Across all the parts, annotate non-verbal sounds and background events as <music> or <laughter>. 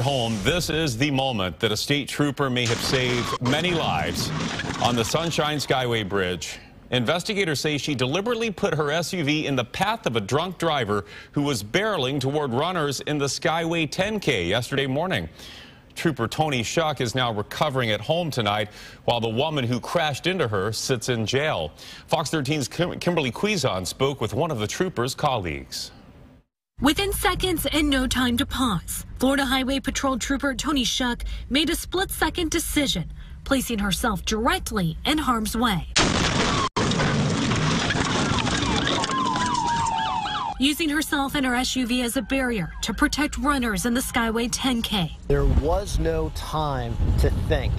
At home, this is the moment that a state trooper may have saved many lives on the Sunshine Skyway Bridge. Investigators say she deliberately put her SUV in the path of a drunk driver who was barreling toward runners in the Skyway 10K yesterday morning. Trooper Toni Schuck is now recovering at home tonight, while the woman who crashed into her sits in jail. Fox 13's Kimberly Kuizon spoke with one of the trooper's colleagues. Within seconds and no time to pause, Florida Highway Patrol Trooper Toni Schuck made a split second decision, placing herself directly in harm's way. Using herself and her SUV as a barrier to protect runners in the Skyway 10K. There was no time to think.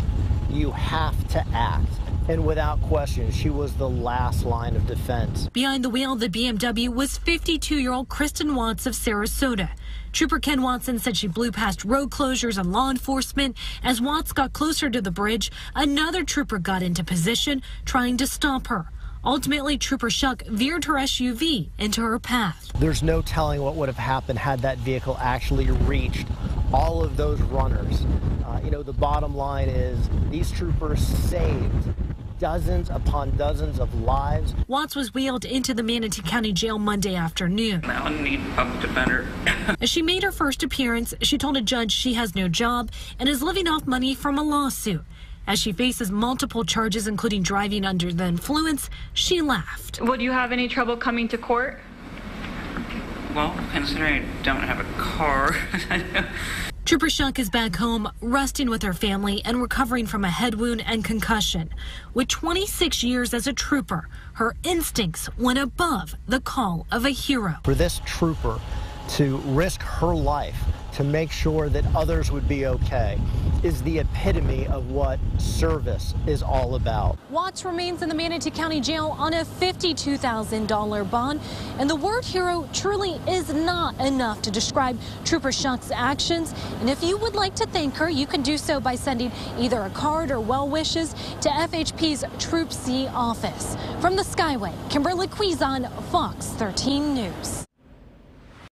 You have to act. And without question, she was the last line of defense. Behind the wheel of the BMW was 52 year old Kristen Watts of Sarasota. Trooper Ken Watson said she blew past road closures and law enforcement. As Watts got closer to the bridge, another trooper got into position trying to stop her. Ultimately, Trooper Schuck veered her SUV into her path. There's no telling what would have happened had that vehicle actually reached all of those runners. Uh, you know, the bottom line is these troopers saved dozens upon dozens of lives. Watts was wheeled into the Manatee County Jail Monday afternoon. I need public defender. As she made her first appearance, she told a judge she has no job and is living off money from a lawsuit. As she faces multiple charges, including driving under the influence, she laughed. Would you have any trouble coming to court? Well, considering I don't have a car. <laughs> Trooper Schuck is back home, resting with her family and recovering from a head wound and concussion. With 26 years as a trooper, her instincts went above the call of a hero. For this trooper to risk her life to make sure that others would be okay is the epitome of what service is all about. Watts remains in the Manatee County Jail on a $52,000 bond, and the word hero truly is not enough to describe Trooper Schuck's actions. And if you would like to thank her, you can do so by sending either a card or well wishes to FHP's Troop C office. From the Skyway, Kimberly Kuizon, Fox 13 News.